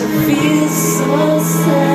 to feel so sad.